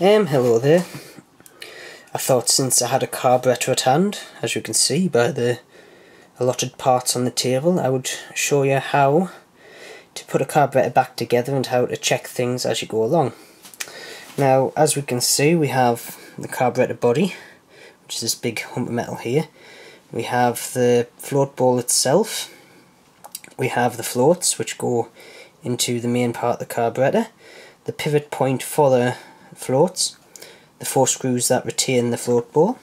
Um, hello there. I thought since I had a carburettor at hand, as you can see by the allotted parts on the table, I would show you how to put a carburettor back together and how to check things as you go along. Now, as we can see, we have the carburettor body, which is this big hump of metal here. We have the float bowl itself. We have the floats, which go into the main part of the carburettor. The pivot point for the floats. The four screws that retain the float bowl.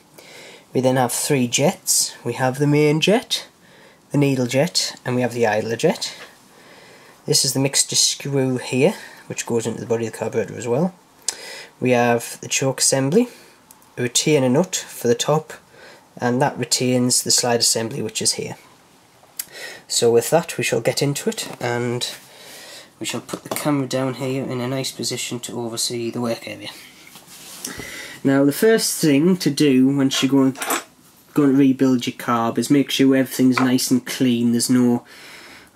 We then have three jets. We have the main jet, the needle jet, and we have the idler jet. This is the mixture screw here, which goes into the body of the carburetor as well. We have the choke assembly, a retainer nut for the top, and that retains the slide assembly which is here. So with that we shall get into it and we shall put the camera down here in a nice position to oversee the work area. Now the first thing to do once you're going, going to rebuild your carb is make sure everything's nice and clean, there's no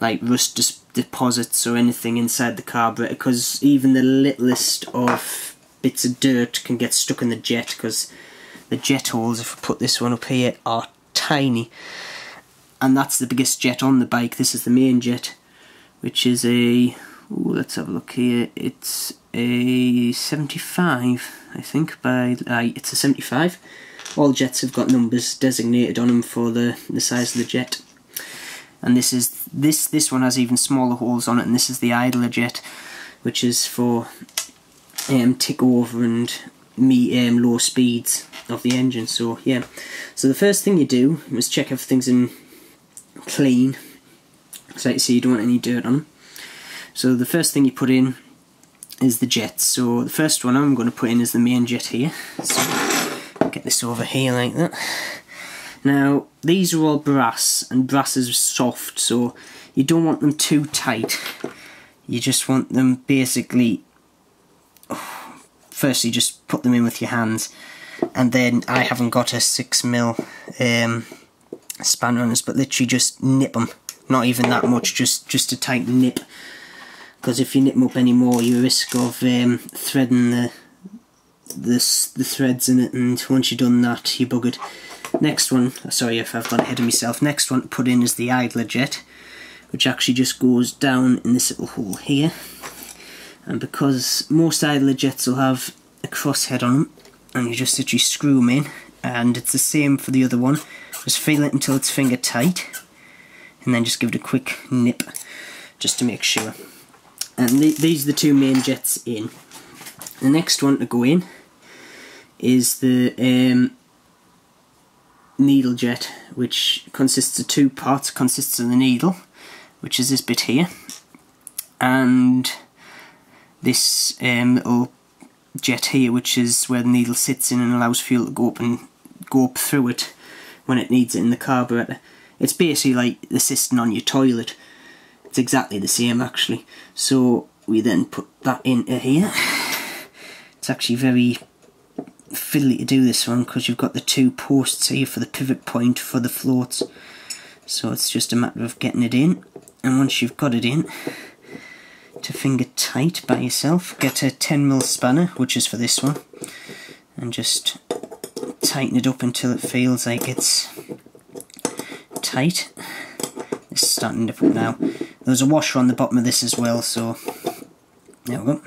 like rust deposits or anything inside the carburetor because even the littlest of bits of dirt can get stuck in the jet because the jet holes, if I put this one up here, are tiny and that's the biggest jet on the bike. This is the main jet which is a, ooh, let's have a look here, it's a 75 I think by, uh, it's a 75 all jets have got numbers designated on them for the, the size of the jet. And this is this this one has even smaller holes on it and this is the idler jet which is for um, tick over and meet um, low speeds of the engine. So yeah. So the first thing you do is check everything's in clean. So you see you don't want any dirt on them so the first thing you put in is the jets. So the first one I'm going to put in is the main jet here. So get this over here like that. Now these are all brass and brass is soft so you don't want them too tight. You just want them basically firstly just put them in with your hands. And then I haven't got a 6mm um, but literally just nip them not even that much just just a tight nip because if you nip them up anymore you risk of um, threading the, the the threads in it and once you've done that you're buggered. Next one sorry if I've gone ahead of myself next one to put in is the idler jet which actually just goes down in this little hole here. And because most idler jets will have a crosshead on them and you just literally screw them in and it's the same for the other one. Just feel it until it's finger tight and then just give it a quick nip just to make sure and th these are the two main jets in the next one to go in is the um, needle jet which consists of two parts consists of the needle which is this bit here and this um, little jet here which is where the needle sits in and allows fuel to go up and go up through it when it needs it in the carburetor. It's basically like the cistern on your toilet. It's exactly the same actually. So we then put that into here. It's actually very fiddly to do this one because you've got the two posts here for the pivot point for the floats. So it's just a matter of getting it in and once you've got it in to finger tight by yourself. Get a 10mm spanner, which is for this one, and just tighten it up until it feels like it's tight. It's starting to put now. There's a washer on the bottom of this as well, so there we go.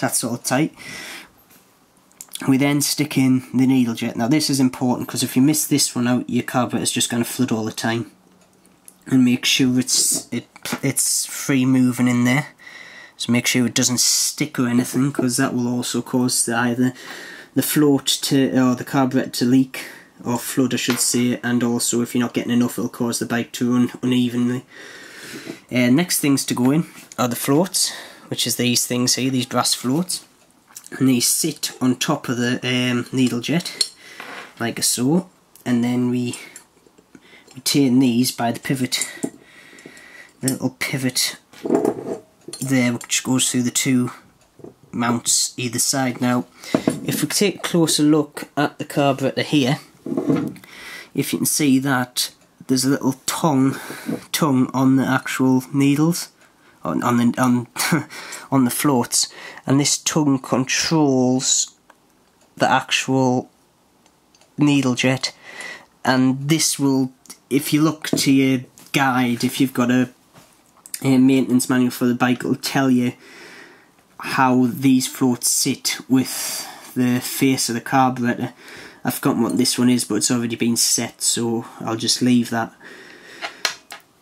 That's all tight. We then stick in the needle jet. Now this is important because if you miss this one out, your carburetor is just going to flood all the time. And make sure it's it it's free moving in there. So make sure it doesn't stick or anything because that will also cause the, either the float to or the carburetor to leak or flood I should say and also if you're not getting enough it'll cause the bike to run unevenly. Uh, next things to go in are the floats which is these things here, these brass floats and these sit on top of the um, needle jet like so and then we retain these by the pivot the little pivot there which goes through the two mounts either side. Now if we take a closer look at the carburetor here if you can see that there's a little tongue tongue on the actual needles on, on the on on the floats and this tongue controls the actual needle jet. And this will if you look to your guide if you've got a, a maintenance manual for the bike it'll tell you how these floats sit with the face of the carburetor I've forgotten what this one is but it's already been set so I'll just leave that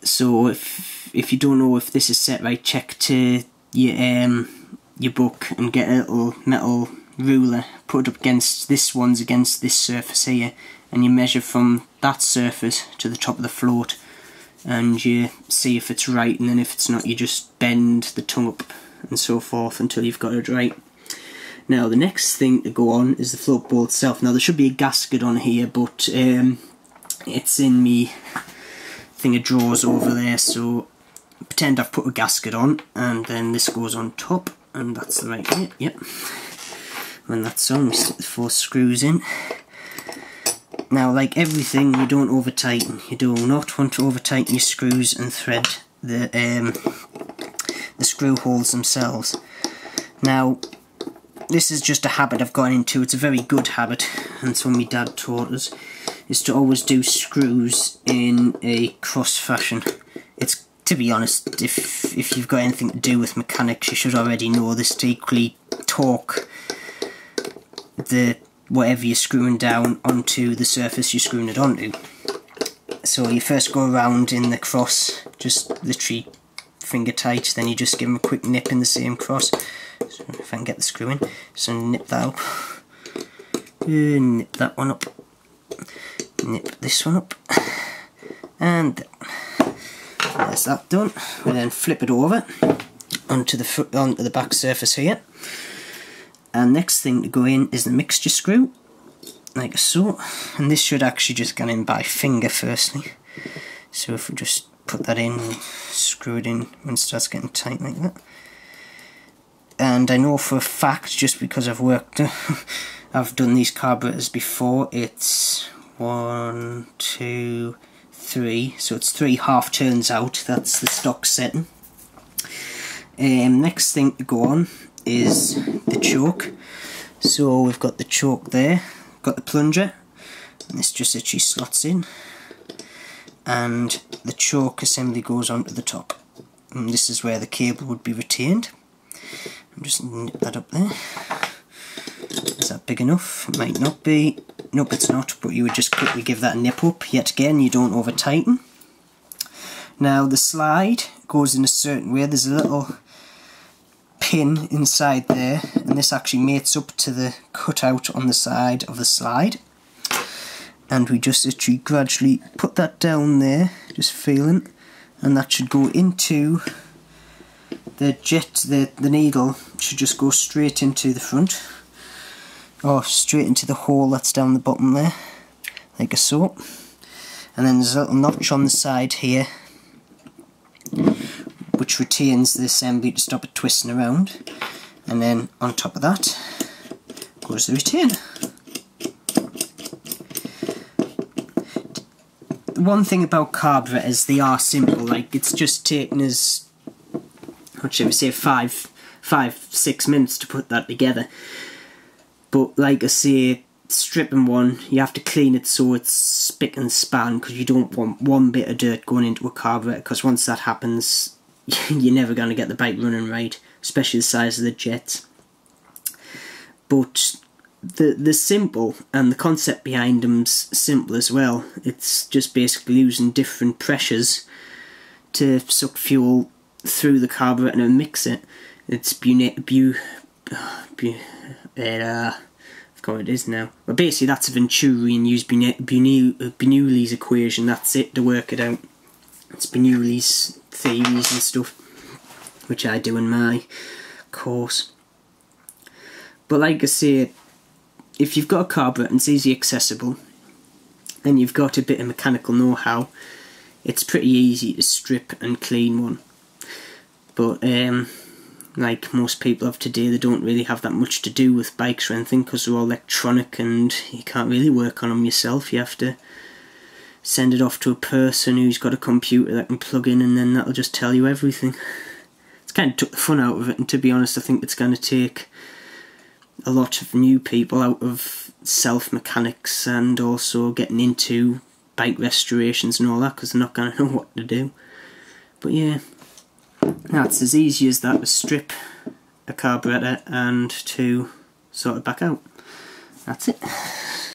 so if if you don't know if this is set right check to your um your book and get a little metal ruler put up against this one's against this surface here and you measure from that surface to the top of the float and you see if it's right and then if it's not you just bend the tongue up and so forth until you've got it right. Now the next thing to go on is the float bowl itself. Now there should be a gasket on here but um, it's in me thing of drawers over there so pretend I've put a gasket on and then this goes on top and that's the right bit, yep. When that's on we stick the four screws in now, like everything, you don't over tighten. You do not want to over tighten your screws and thread the um, the screw holes themselves. Now, this is just a habit I've got into. It's a very good habit, and it's what my dad taught us, is to always do screws in a cross fashion. It's to be honest, if if you've got anything to do with mechanics, you should already know this to equally torque the whatever you're screwing down onto the surface you're screwing it onto. So you first go around in the cross, just literally finger tight, then you just give them a quick nip in the same cross. So if I can get the screw in, so nip that up, uh, nip that one up, nip this one up, and there's that done. We then flip it over onto the onto the back surface here and next thing to go in is the mixture screw, like so. And this should actually just go in by finger firstly. So if we just put that in, screw it in when it starts getting tight like that. And I know for a fact, just because I've worked, I've done these carburetors before, it's one, two, three. So it's three half turns out, that's the stock setting. Um, next thing to go on is the choke. So we've got the choke there, got the plunger, and this just actually slots in, and the choke assembly goes onto the top. And this is where the cable would be retained. I'm just nip that up there. Is that big enough? It might not be. Nope, it's not, but you would just quickly give that a nip up. Yet again, you don't over tighten. Now the slide goes in a certain way. There's a little pin inside there and this actually mates up to the cutout on the side of the slide and we just literally gradually put that down there just feeling. And that should go into the jet the, the needle should just go straight into the front. Or straight into the hole that's down the bottom there like a so. And then there's a little notch on the side here which retains the assembly to stop it twisting around. And then on top of that goes the retainer. One thing about carburetors, they are simple, like it's just taken us, what should we say, five, five, six minutes to put that together. But like I say, stripping one, you have to clean it so it's spick and span because you don't want one bit of dirt going into a carburetor because once that happens, you're never going to get the bike running right, especially the size of the jets. But the the simple and the concept behind them's simple as well. It's just basically using different pressures to suck fuel through the carburetor and mix it. It's bu bu, bu uh, I forgot what it is now. But basically, that's a Venturi and use Bernoulli's equation. That's it to work it out. It's Bernoulli's theories and stuff, which I do in my course. But like I say, if you've got a carburetor and it's easy accessible, and you've got a bit of mechanical know-how, it's pretty easy to strip and clean one. But um, like most people of today, they don't really have that much to do with bikes or anything because they're all electronic and you can't really work on them yourself. You have to send it off to a person who's got a computer that can plug in and then that'll just tell you everything. It's kind of took the fun out of it and to be honest I think it's going to take a lot of new people out of self mechanics and also getting into bike restorations and all that because they're not going to know what to do. But yeah, that's as easy as that to strip a carburetor and to sort it back out. That's it.